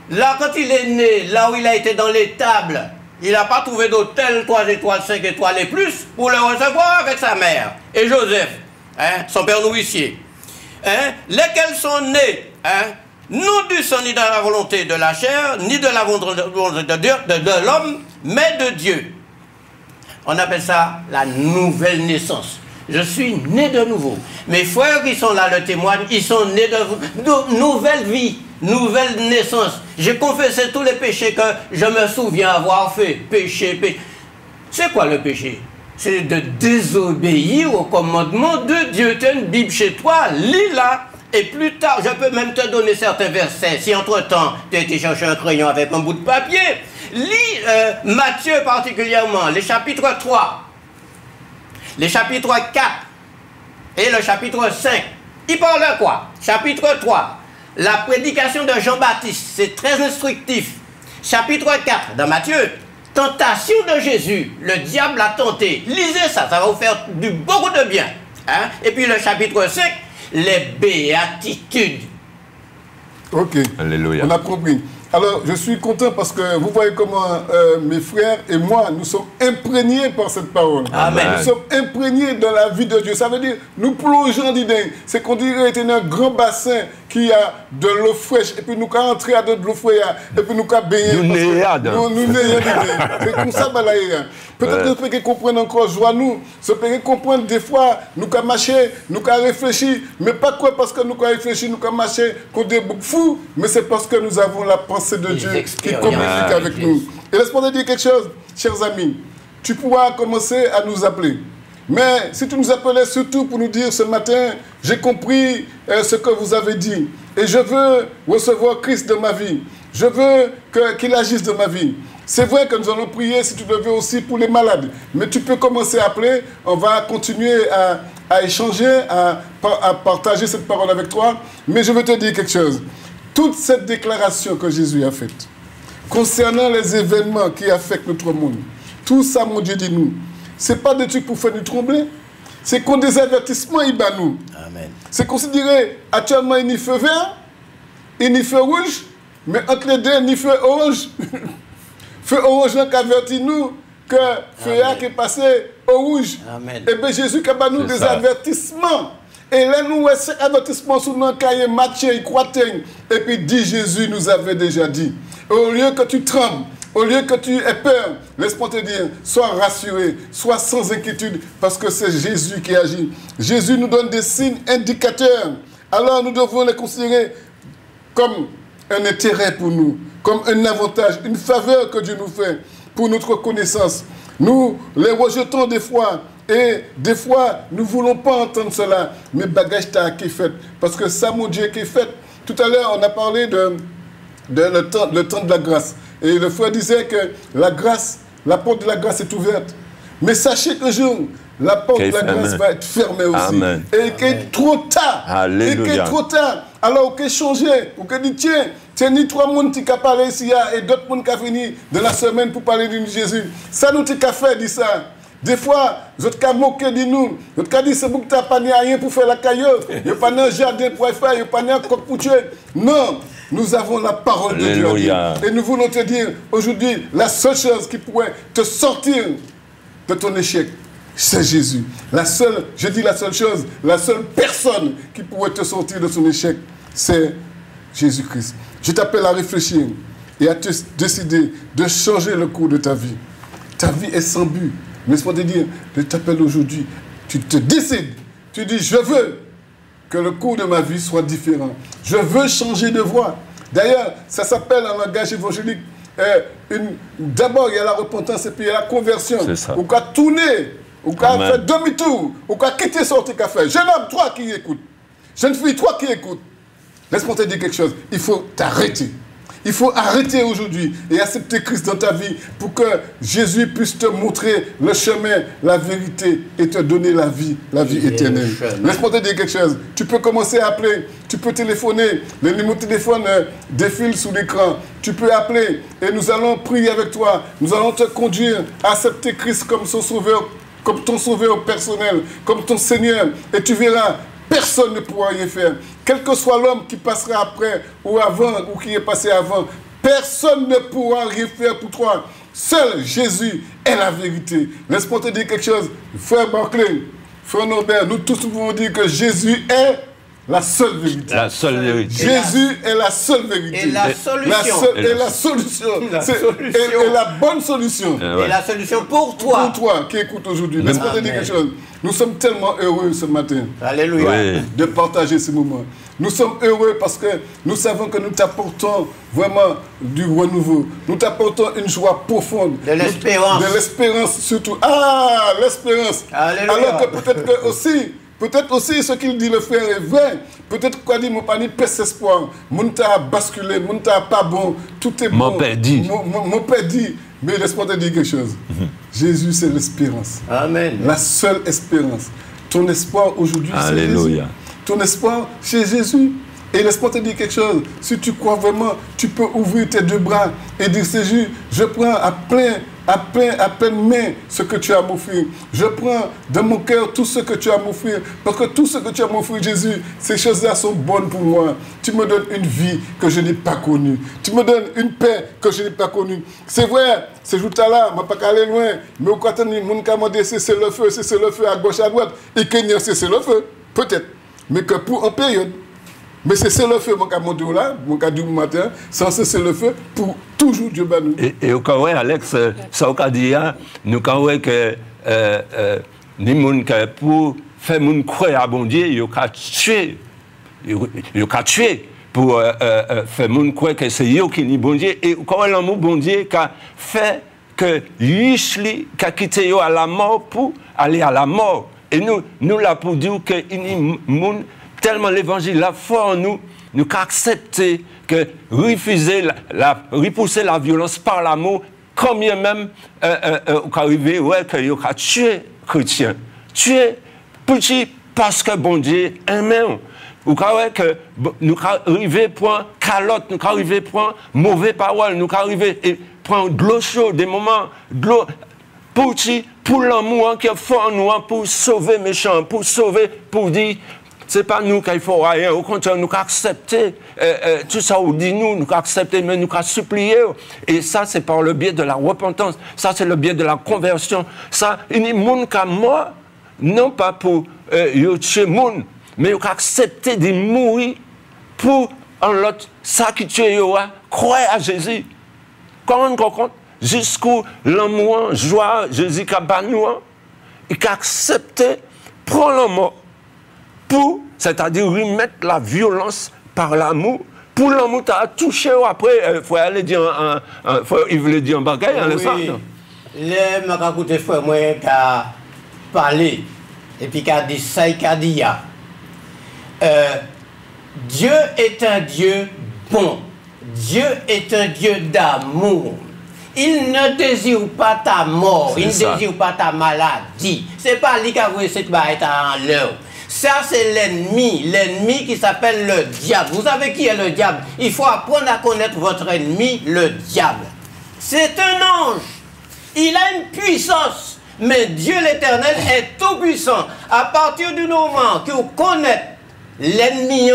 Là, quand il est né, là où il a été dans l'étable, il n'a pas trouvé d'hôtel 3 étoiles, 5 étoiles et plus pour le recevoir avec sa mère et Joseph, hein, son père nourricier. Hein, lesquels sont nés, hein, non du sang ni de la volonté de la chair, ni de la volonté de l'homme, mais de Dieu. On appelle ça la nouvelle naissance. Je suis né de nouveau. Mes frères qui sont là le témoignent, ils sont nés de, de nouvelle vie, nouvelle naissance. J'ai confessé tous les péchés que je me souviens avoir fait. Péché, péché. C'est quoi le péché? C'est de désobéir au commandement de Dieu. Tu as une Bible chez toi, lis-la. Et plus tard, je peux même te donner certains versets. Si entre-temps, tu as été chercher un crayon avec un bout de papier, lis euh, Matthieu particulièrement, les chapitres 3, les chapitres 4 et le chapitre 5. Il parle de quoi? Chapitre 3, la prédication de Jean-Baptiste, c'est très instructif. Chapitre 4 dans Matthieu, tentation de Jésus, le diable a tenté. Lisez ça, ça va vous faire du beaucoup de bien. Hein? Et puis le chapitre 5, les béatitudes. Ok. Alléluia. On a compris. Alors, je suis content parce que vous voyez comment euh, mes frères et moi, nous sommes imprégnés par cette parole. Amen. Nous sommes imprégnés dans la vie de Dieu. Ça veut dire, nous plongeons dedans. C'est qu'on dirait était un grand bassin qui a de l'eau fraîche. Et puis nous allons entrer à de l'eau fraîche. Et puis nous allons baigner. Nous dedans. Nous nous dedans. C'est comme ça, bah, là, Peut-être que vous pouvez comprendre encore, joie nous. Vous pouvez comprendre des fois, nous allons marcher, nous allons réfléchir. Mais pas quoi parce que nous allons réfléchir, nous allons marcher contre des boucs fous. Mais c'est parce que nous avons la pensée de Les Dieu qui communique avec nous. Et laisse-moi te dire quelque chose, chers amis. Tu pourras commencer à nous appeler. Mais si tu nous appelais surtout pour nous dire ce matin, j'ai compris euh, ce que vous avez dit. Et je veux recevoir Christ dans ma vie. Je veux qu'il agisse dans ma vie. C'est vrai que nous allons prier, si tu le veux aussi, pour les malades. Mais tu peux commencer à appeler. On va continuer à, à échanger, à partager cette parole avec toi. Mais je veux te dire quelque chose. Toute cette déclaration que Jésus a faite, concernant les événements qui affectent notre monde. Tout ça, mon Dieu, dis-nous. Ce n'est pas des trucs pour faire nous trembler. C'est qu'on des avertissements, il bat nous. Amen. C'est considéré actuellement a feu vert, a feu rouge, mais entre les deux, a [LAUGHS] feu orange. feu orange qui avertit nous que feu qui est passé au rouge. Amen. Et bien Jésus qui a nous des ça. avertissements. Et là, nous, ouais, ces avertissements sur notre cahier, Matthieu, Croataigne. Et puis, dit Jésus nous avait déjà dit. Au lieu que tu trembles, au lieu que tu aies peur, laisse-moi te dire, sois rassuré, sois sans inquiétude, parce que c'est Jésus qui agit. Jésus nous donne des signes indicateurs. Alors, nous devons les considérer comme un intérêt pour nous, comme un avantage, une faveur que Dieu nous fait pour notre connaissance. Nous les rejetons des fois et des fois nous ne voulons pas entendre cela, mais bagage ta qui est fait parce que ça mon Dieu qui est fait. Tout à l'heure on a parlé de, de le, temps, le temps de la grâce et le frère disait que la grâce, la porte de la grâce est ouverte. Mais sachez qu'un jour la porte de la grâce va être fermée aussi. Amen. Et qu'il est trop tard. Alléluia. Et qu'il est trop tard. Alors, on peut changer. On peut dire, tiens, c'est ni trois personnes qui ont parlé ici et d'autres personnes qui ont fini de la semaine pour parler de Jésus. Ça, nous avons fait, dit ça. Des fois, vous avez moqué de nous. Vous dit, c'est vous qui n'avez pas rien pour faire la caillou. Il n'y a pas un jardin pour faire, il n'y a pas un coq pour tuer. Non, nous avons la parole de Dieu. Et nous voulons te dire, aujourd'hui, la seule chose qui pourrait te sortir de ton échec, c'est Jésus. La seule, je dis la seule chose, la seule personne qui pourrait te sortir de son échec, c'est Jésus-Christ. Je t'appelle à réfléchir et à te décider de changer le cours de ta vie. ta vie est sans but. Laisse-moi te dire, je t'appelle aujourd'hui, tu te décides, tu dis, je veux que le cours de ma vie soit différent. Je veux changer de voie. D'ailleurs, ça s'appelle en langage évangélique, une- d'abord il y a la repentance et puis il y a la conversion. C'est ça. Ou qu'à tourner, ou qu'à faire demi-tour, ou qu'à quitter son qu'a fait. Jeune homme, toi qui écoutes, jeune fille, toi qui écoutes, laisse-moi te dire quelque chose. Il faut t'arrêter. Il faut arrêter aujourd'hui et accepter Christ dans ta vie pour que Jésus puisse te montrer le chemin, la vérité et te donner la vie, la vie Il le éternelle. Laisse-moi te dire quelque chose. Tu peux commencer à appeler, tu peux téléphoner. Les numéros de téléphone euh, défilent sous l'écran. Tu peux appeler et nous allons prier avec toi. Nous allons te conduire à accepter Christ comme son sauveur, comme ton sauveur personnel, comme ton Seigneur. Et tu verras, personne ne pourra rien faire. Quel que soit l'homme qui passera après ou avant ou qui est passé avant, personne ne pourra rien faire pour toi. Seul Jésus est la vérité. Laisse-moi te dire quelque chose. Frère Barclay, frère Norbert, nous tous pouvons dire que Jésus est la seule vérité. La seule vérité. Jésus est la seule vérité. Et la solution. La et la solution. La solution. Et, et la bonne solution. Ouais. Et la solution pour toi. Pour toi qui écoutes aujourd'hui, laisse-moi te dire quelque chose. Nous sommes tellement heureux ce matin Alléluia. Oui. de partager ces moments. Nous sommes heureux parce que nous savons que nous t'apportons vraiment du renouveau. Nous t'apportons une joie profonde. De l'espérance. De l'espérance surtout. Ah, l'espérance. Alléluia. Alors que peut-être que aussi, peut-être aussi ce qu'il dit le frère est vrai. Peut-être qu'on dit mon panier pèse espoir. Mon a basculé, mon pas bon. Tout est Mon bon. père dit. Mon, mon- mon père dit. Mais laisse-moi te dire quelque chose. Mhm. Jésus, c'est l'espérance. Amen. La seule espérance. Ton espoir aujourd'hui, c'est Jésus. Alléluia. Ton espoir, c'est Jésus. Et laisse-moi te dire quelque chose. Si tu crois vraiment, tu peux ouvrir tes deux bras et dire Jésus, je prends à plein, à plein, à pleine main ce que tu as à m'offrir. Je prends de mon cœur tout ce que tu as à m'offrir. Parce que tout ce que tu as à m'offrir, Jésus, ces choses-là sont bonnes pour moi. Tu me donnes une vie que je n'ai pas connue. Tu me donnes une paix que je n'ai pas connue. C'est vrai, ces jours-là, je ne pas aller loin. Mais au côté, mon commandé, c'est le feu, c'est le feu à gauche, à droite. Et Kenya, c'est le feu. Peut-être. Mais que pour en période. Mais c'est le feu, mon cas là, mon cas du matin, sans cesser le feu, pour toujours Dieu ben nous. Et, au cas où, Alex, ça au cas nous avons que euh, euh, les gens que pour faire mon croire à bon Dieu, ils ont qu'à tuer. Ils ont qu'à tuer pour euh, euh, faire mon croire que c'est eux qui ni bon Dieu. Et quand l'amour bon Dieu qui a fait que Yishli qui a quitté eux à la mort pour aller à la mort. Et nous, nous là pour dire que il moun tellement l'évangile a fort en nous, nous qu'à accepter que refuser la, la- repousser la violence par l'amour, combien même euh, euh, euh, qu'arriver, ouais, que qu'à tuer chrétien, tuer petit parce que bon Dieu aime. Ou ouais, que nous arriver point calotte, nous arriver point mauvaise parole, nous arriver et prendre de l'eau chaude, des moments de pour l'amour hein, qui est fort en nous, hein, pour sauver méchants, pour sauver, pour dire, c'est pas nous qu'il faut rien, au contraire, nous accepter euh, euh, tout ça, ou dit nous, nous accepter, mais nous supplier. Et ça, c'est par le biais de la repentance, ça, c'est le biais de la conversion. Ça, il n'y a monde qu'à moi, non pas pour euh, tuer monde, mais il accepter de mourir pour en l'autre, ça qui tue hein, croire à Jésus. Quand on compte, jusqu'où l'amour, joie, Jésus qui a banni nous, hein, et qui a accepté, prendre l'amour pour, c'est-à-dire remettre la violence par l'amour. Pour l'amour, tu as touché, après, il faut aller dire, un, un- faut- il voulait dire un bagage, hein, ça, Oui. Le frère moi qui a parlé et puis qui a dit ça qui a dit ya. Euh, Dieu est un Dieu bon. Dieu est un Dieu d'amour. Il ne désire pas ta mort, il ne désire pas ta maladie. C'est pas lui qui a voulu cette baille en l'heure. Ça, c'est l'ennemi, l'ennemi qui s'appelle le diable. Vous savez qui est le diable? Il faut apprendre à connaître votre ennemi, le diable. C'est un ange. Il a une puissance. Mais Dieu l'éternel est tout puissant. À partir du moment que vous connaissez l'ennemi,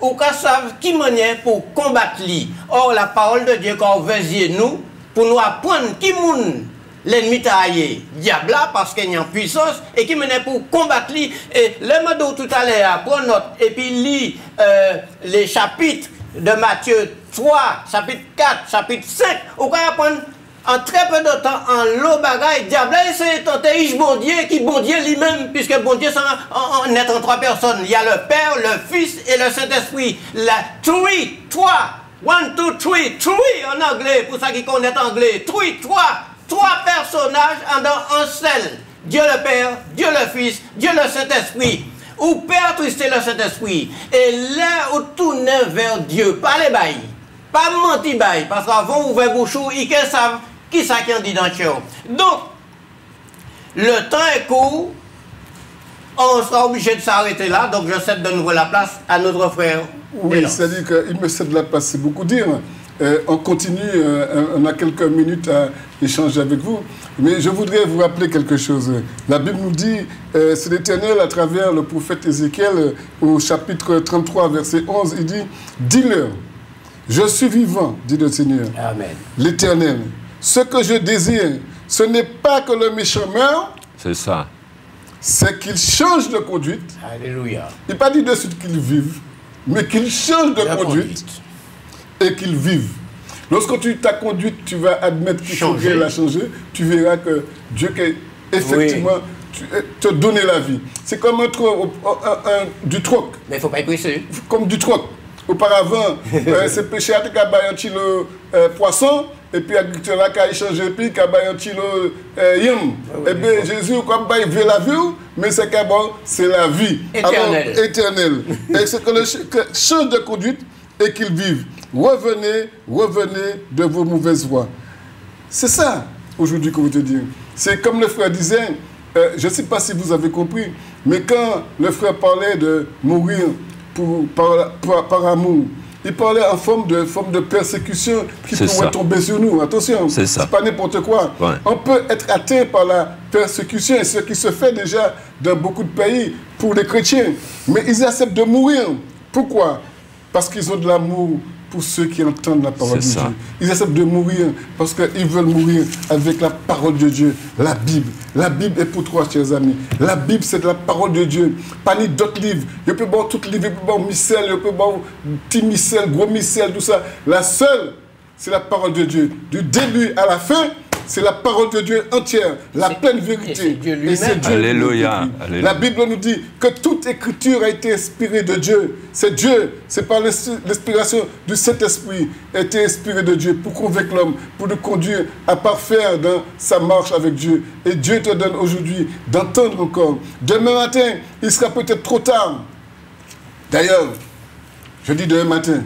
vous savez qui manière pour combattre lui. Or, la parole de Dieu, quand vous veillez nous, pour nous apprendre qui moun l'ennemi taillé, diable là, parce qu'il y a une puissance, et qui menait pour combattre lui. Et le mot tout à l'heure, note, et puis lit euh, les chapitres de Matthieu 3, chapitre 4, chapitre 5, vous pouvez apprendre? En très peu de temps, en l'eau bagaille, diable de tenter Ish bon Dieu, qui bon Dieu lui-même, puisque bon Dieu, c'est en, en, en trois personnes. Il y a le Père, le Fils et le Saint-Esprit. La three, trois. One, two, three. Three en anglais, pour ça qui connaît anglais. Three, trois. Trois personnages en un seul. Dieu le Père, Dieu le Fils, Dieu le Saint-Esprit. Ou Père tristé le Saint-Esprit. Et là où tourner vers Dieu, pas les bails. Pas mentir bail, parce qu'avant ouvrir bouchou, ils savent qui ça qui en dit dans le Donc, le temps est court, on sera obligé de s'arrêter là, donc je cède de nouveau la place à notre frère. Oui, c'est-à-dire qu'il me cède la place, c'est beaucoup dire. Euh, on continue, euh, on a quelques minutes à échanger avec vous, mais je voudrais vous rappeler quelque chose. La Bible nous dit, euh, c'est l'Éternel à travers le prophète Ézéchiel au chapitre 33, verset 11, il dit, dis-leur, je suis vivant, dit le Seigneur, l'Éternel. Ce que je désire, ce n'est pas que le méchant meure. C'est ça. C'est qu'il change de conduite. Alléluia. Il n'est pas dit de suite qu'il vive, mais qu'il change de conduite, et qu'il vive. Lorsque tu ta conduite, tu vas admettre qu'il faut la changer, tu verras que Dieu, effectivement, euh, te donner la vie. C'est comme un, du troc. Mais il ne faut pas y Comme du troc. Auparavant, [LAUGHS] euh, c'est péché à un kilo euh, poisson, et puis l'agriculteur là qui a échangé, puis qui a un kilo euh, yam. et eh bien Jésus, comme il veut la vie, mais c'est bon, c'est la vie. Éternelle. éternelle. [LAUGHS] et c'est que le change de conduite et qu'il vive. Revenez, revenez de vos mauvaises voies. C'est ça, aujourd'hui, que vous te dire. C'est comme le frère disait, je ne sais pas si vous avez compris, mais quand le frère parlait de mourir pour, par, amour. Il parlait en forme de, forme de persécution qui pourrait tomber sur nous. Attention, ce n'est pas n'importe quoi. On peut être atteint par la persécution, et ce qui se fait déjà dans beaucoup de pays pour les chrétiens. Mais ils acceptent de mourir. Pourquoi? Parce qu'ils ont de l'amour pour ceux qui entendent la parole de Dieu. Ils acceptent de mourir parce qu'ils veulent mourir avec la parole de Dieu, la Bible. La Bible est pour toi, chers amis. La Bible, c'est la parole de Dieu. Pas ni d'autres livres. Je peux boire tous les livres, je peux boire missel, je peux boire petit missel, gros missel, tout ça. La seule, c'est la parole de Dieu. Du début à la fin, c'est la parole de Dieu entière, la pleine vérité. Et c'est Dieu Alléluia. La Bible nous dit que toute écriture a été inspirée de Dieu. C'est Dieu, c'est par l'inspiration du Saint-Esprit, a été inspiré de Dieu pour convaincre l'homme, pour le conduire à parfaire dans sa marche avec Dieu. Et Dieu te donne aujourd'hui d'entendre encore. Demain matin, il sera peut-être trop tard. D'ailleurs, je dis demain matin,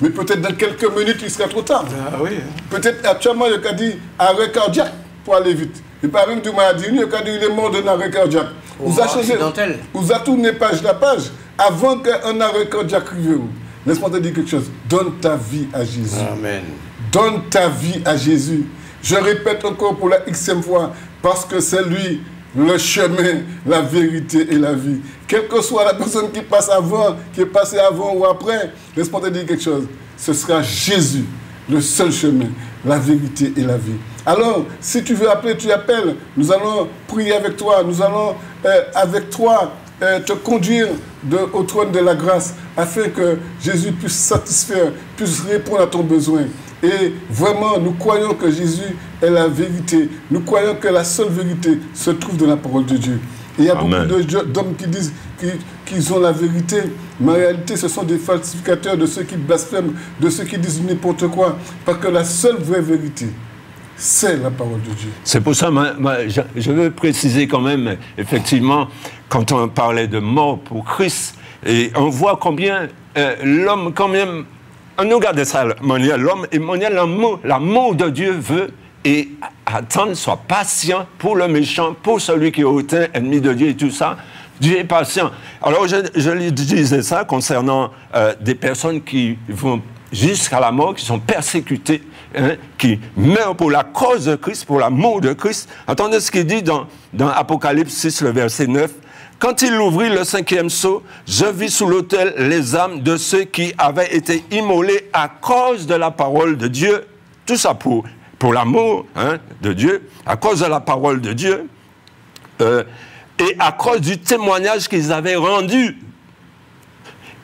mais peut-être dans quelques minutes, il sera trop tard. Ah, oui. Hein. Peut-être actuellement, il a dit arrêt cardiaque pour aller vite. Il pas même du maladie, il a dit il est mort d'un arrêt cardiaque. Vous avez changé. Vous avez tourné page la page avant qu'un arrêt cardiaque arrive. Laisse-moi te dire quelque chose. Donne ta vie à Jésus. Amen. Donne ta vie à Jésus. Je répète encore pour la xème fois, parce que c'est lui le chemin, la vérité et la vie. Quelle que soit la personne qui passe avant, qui est passée avant ou après, laisse-moi te dire quelque chose. Ce sera Jésus, le seul chemin, la vérité et la vie. Alors, si tu veux appeler, tu appelles. Nous allons prier avec toi. Nous allons, euh, avec toi, te conduire au trône de la grâce afin que Jésus puisse satisfaire, puisse répondre à ton besoin. Et vraiment, nous croyons que Jésus est la vérité. Nous croyons que la seule vérité se trouve dans la parole de Dieu. Et il y a beaucoup d'hommes qui disent qu'ils ont la vérité, mais en réalité, ce sont des falsificateurs de ceux qui blasphèment, de ceux qui disent n'importe quoi. Parce que la seule vraie vérité, c'est la parole de Dieu. C'est pour ça, que je veux préciser quand même, effectivement, quand on parlait de mort pour Christ, et on voit combien euh, l'homme, quand même, on regarde ça, l'homme, et l'amour, l'amour de Dieu veut et attendre, soit patient pour le méchant, pour celui qui est hautain, ennemi de Dieu et tout ça. Dieu est patient. Alors, je, je disais ça concernant euh, des personnes qui vont jusqu'à la mort, qui sont persécutées, hein, qui meurent pour la cause de Christ, pour l'amour de Christ. Attendez ce qu'il dit dans, dans Apocalypse 6, le verset 9. Quand il ouvrit le cinquième sceau, je vis sous l'autel les âmes de ceux qui avaient été immolés à cause de la parole de Dieu. Tout ça pour, pour l'amour hein, de Dieu, à cause de la parole de Dieu, euh, et à cause du témoignage qu'ils avaient rendu.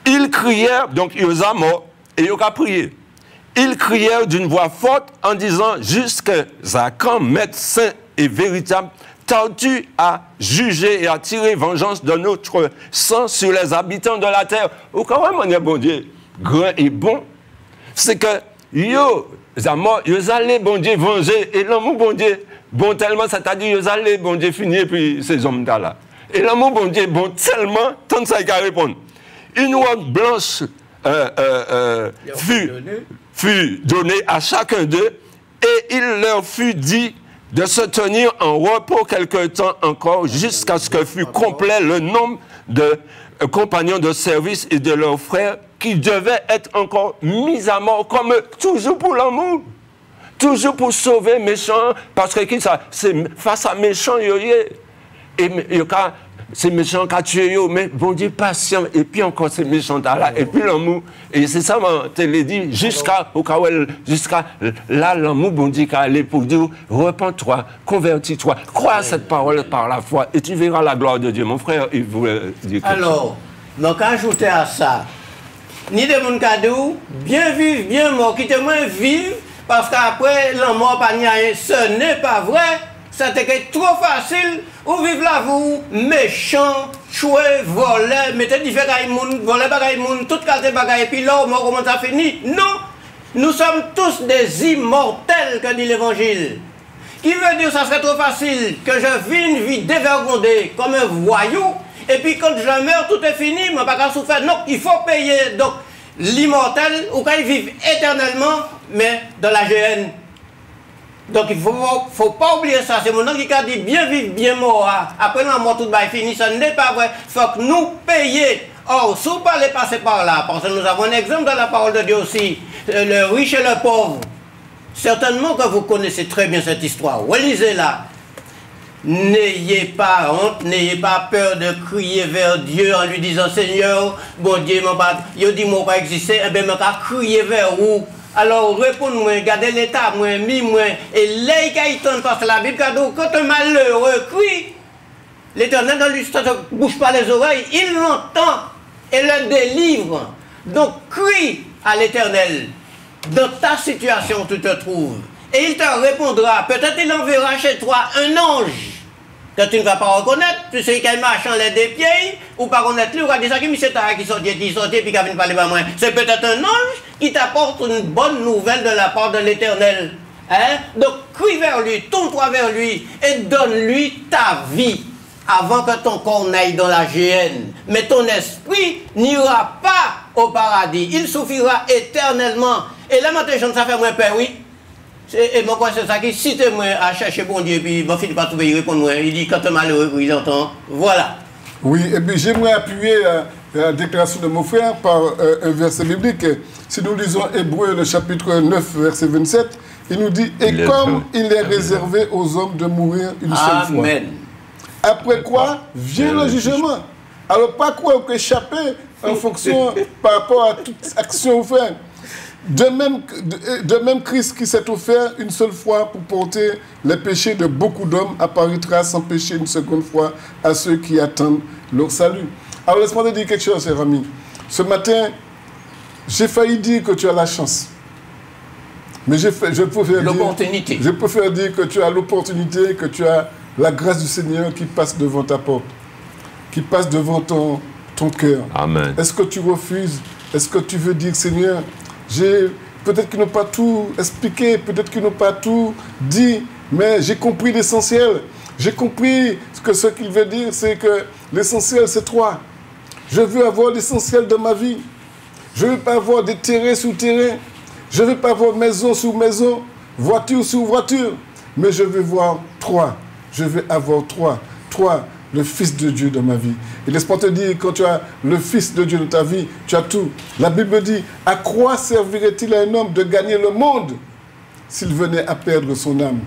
Ils crièrent, donc ils ont et ils ont prié. Ils crièrent d'une voix forte en disant Jusqu'à quand, maître saint et véritable, t'as-tu à juger et à tirer vengeance de notre sang sur les habitants de la terre? Au cas où, mon bon Dieu, grand et bon, c'est que yo, ils allaient, bon Dieu, venger, et l'amour, bon Dieu, bon tellement, c'est-à-dire, ils allaient, bon Dieu, finir, puis ces hommes-là. Et l'amour, bon Dieu, bon tellement, tant ça, il répondre. Une robe blanche euh, euh, euh, fut, fut donnée à chacun d'eux, et il leur fut dit de se tenir en repos quelque temps encore, jusqu'à ce que fût complet le nombre de compagnons de service et de leurs frères qui devaient être encore mis à mort, comme toujours pour l'amour. Toujours pour sauver méchants, parce que c'est face à méchants, il y a, c'est méchant qui a tué, mais bon Dieu patient, et puis encore c'est méchant là, et puis l'amour, et c'est ça, je te l'ai dit, jusqu'à jusqu'à là, l'amour, bon Dieu, qui allé pour dire, repens-toi, convertis-toi, crois à cette parole par la foi, et tu verras la gloire de Dieu. Mon frère, il voulait dire quelque Alors, donc ajouter à ça, ni de mon cadeau, bien vivre, bien mort, quitte moins vivre, parce qu'après, la mort, pas ce n'est pas vrai, c'était trop facile. Ou vivre là vous méchant, choué, volé, mettez différents moun, volé bagay moun, toute qualité bagay et puis là on comment ça finit? Non, nous sommes tous des immortels que dit l'évangile. Qui veut dire ça serait trop facile? Que je vis une vie dévergondée comme un voyou et puis quand je meurs tout est fini, mais pas qu'à souffrir. Non, il faut payer. Donc l'immortel ou qu'il vive éternellement mais dans la GN donc il ne faut, faut, pas oublier ça. C'est mon nom qui a dit bien vivre, bien mort. Hein. Après la mort, tout va fini. Ce n'est pas vrai. Il faut que nous payions. Or, si vous parlez passer par là, parce que nous avons un exemple dans la parole de Dieu aussi, euh, le riche et le pauvre. Certainement que vous connaissez très bien cette histoire. Relisez-la. N'ayez pas honte, n'ayez pas peur de crier vers Dieu en lui disant Seigneur, bon Dieu, mon père, il dit moi pas exister, eh bien, je crier vers vous alors, répondez-moi, gardez l'état, moi, mi, moi, et les parce que la Bible quand un malheureux crie, l'éternel ne lui bouge pas les oreilles, il l'entend et le délivre. Donc, crie à l'éternel dans ta situation tu te trouves. Et il te répondra. Peut-être il enverra chez toi un ange que tu ne vas pas reconnaître, tu sais qu'elle marche en l'air des pieds, ou pas reconnaître lui, ou dire ça, qui c'est qui sortit, qui sortit, puis qui vient parler pas moi. C'est peut-être un ange qui t'apporte une bonne nouvelle de la part de l'éternel. Hein? Donc, crie vers lui, tourne-toi vers lui, et donne-lui ta vie avant que ton corps n'aille dans la géhenne. Mais ton esprit n'ira pas au paradis. Il souffrira éternellement. Et là, maintenant, ça fait moins peur, oui? Et moi, c'est ça qui cite moi à chercher bon Dieu, puis il finit par trouver, il répond moi. Il dit, quand tu es malheureux, il entend. Voilà. Oui, et puis j'aimerais appuyer euh, la déclaration de mon frère par euh, un verset biblique. Si nous lisons Hébreu, le chapitre 9, verset 27, il nous dit Et comme il est réservé aux hommes de mourir une seule fois. Après quoi vient le jugement. Alors, pas quoi échapper en fonction [LAUGHS] par rapport à toute action offerte. De même, de, même Christ qui s'est offert une seule fois pour porter les péchés de beaucoup d'hommes apparaîtra sans péché une seconde fois à ceux qui attendent leur salut. Alors laisse-moi te dire quelque chose, cher ami. Ce matin, j'ai failli dire que tu as la chance. Mais je, je préfère dire, je préfère dire que tu as l'opportunité, que tu as la grâce du Seigneur qui passe devant ta porte, qui passe devant ton, ton cœur. Amen. Est-ce que tu refuses? Est-ce que tu veux dire, Seigneur, Peut-être qu'ils n'ont pas tout expliqué, peut-être qu'ils n'ont pas tout dit, mais j'ai compris l'essentiel. J'ai compris que ce qu'il veut dire, c'est que l'essentiel, c'est toi. Je veux avoir l'essentiel de ma vie. Je ne veux pas avoir des terrains sous terrain. Je ne veux pas avoir maison sous maison, voiture sous voiture. Mais je veux voir toi. Je veux avoir toi. Toi, le Fils de Dieu dans ma vie. Et laisse-moi te dire, quand tu as le Fils de Dieu dans ta vie, tu as tout. La Bible dit, à quoi servirait-il à un homme de gagner le monde s'il venait à perdre son âme?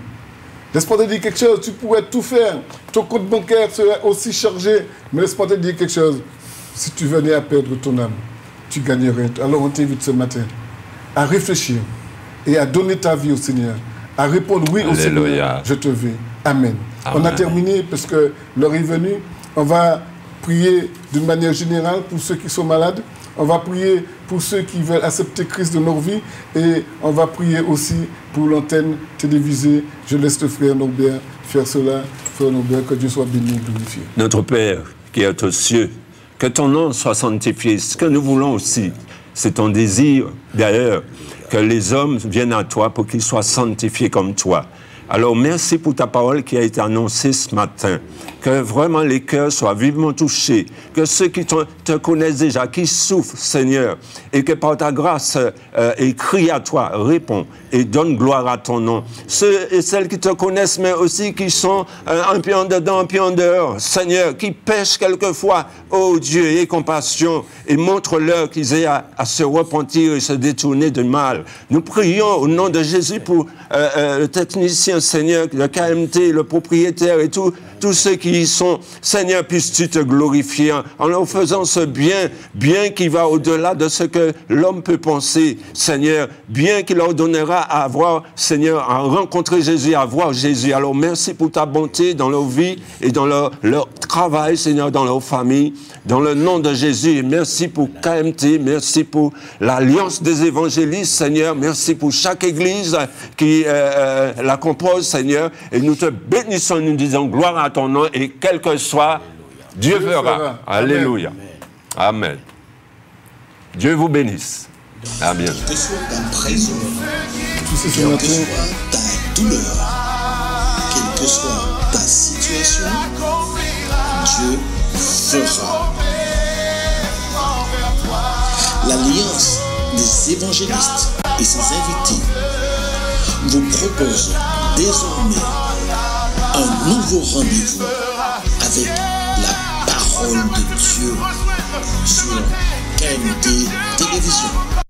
Laisse-moi te dire quelque chose, tu pourrais tout faire. Ton compte bancaire serait aussi chargé. Mais laisse-moi te dire quelque chose. Si tu venais à perdre ton âme, tu gagnerais. Alors on t'invite ce matin à réfléchir et à donner ta vie au Seigneur. À répondre oui au Seigneur. Je te veux. Amen. On a terminé parce que l'heure est venue. On va prier d'une manière générale pour ceux qui sont malades. On va prier pour ceux qui veulent accepter Christ de leur vie. Et on va prier aussi pour l'antenne télévisée. Je laisse le frère Norbert faire cela. Frère Norbert, que Dieu soit béni et glorifié. Notre Père qui est aux cieux, que ton nom soit sanctifié. Ce que nous voulons aussi, c'est ton désir, d'ailleurs, que les hommes viennent à toi pour qu'ils soient sanctifiés comme toi. Alors merci pour ta parole qui a été annoncée ce matin. Que vraiment les cœurs soient vivement touchés. Que ceux qui te, connaissent déjà, qui souffrent, Seigneur, et que par ta grâce, euh, et crient à toi, réponds et donne gloire à ton nom. Ceux et celles qui te connaissent, mais aussi qui sont euh, un peu en dedans, un peu en dehors, Seigneur, qui pêchent quelquefois, oh Dieu, aie compassion et montre-leur qu'ils aient à, se repentir et se détourner du mal. Nous prions au nom de Jésus pour euh, euh, le technicien, Seigneur, le KMT, le propriétaire et tous ceux qui sont. Seigneur, puisses-tu te glorifier en- leur faisant ce bien, bien qui va au-delà de ce que l'homme peut penser, Seigneur, bien qui leur donnera à avoir, Seigneur, à rencontrer Jésus, à voir Jésus. Alors merci pour ta bonté dans leur vie et dans leur, travail, Seigneur, dans leur famille, dans le nom de Jésus. Merci pour KMT, merci pour l'alliance des évangélistes, Seigneur. Merci pour chaque église qui euh, euh, la compose, Seigneur. Et nous te bénissons, nous disons gloire à ton nom et quel que soit, Dieu Dieu fera. fera. Alléluia. Amen. Dieu vous bénisse. À bientôt. Que soit ta prison, Tous ces ce quelle que soit ta douleur, quelle que soit ta situation, Dieu fera. L'Alliance des évangélistes et ses invités vous propose désormais un nouveau rendez-vous la parole de Dieu sur KMT Télévision.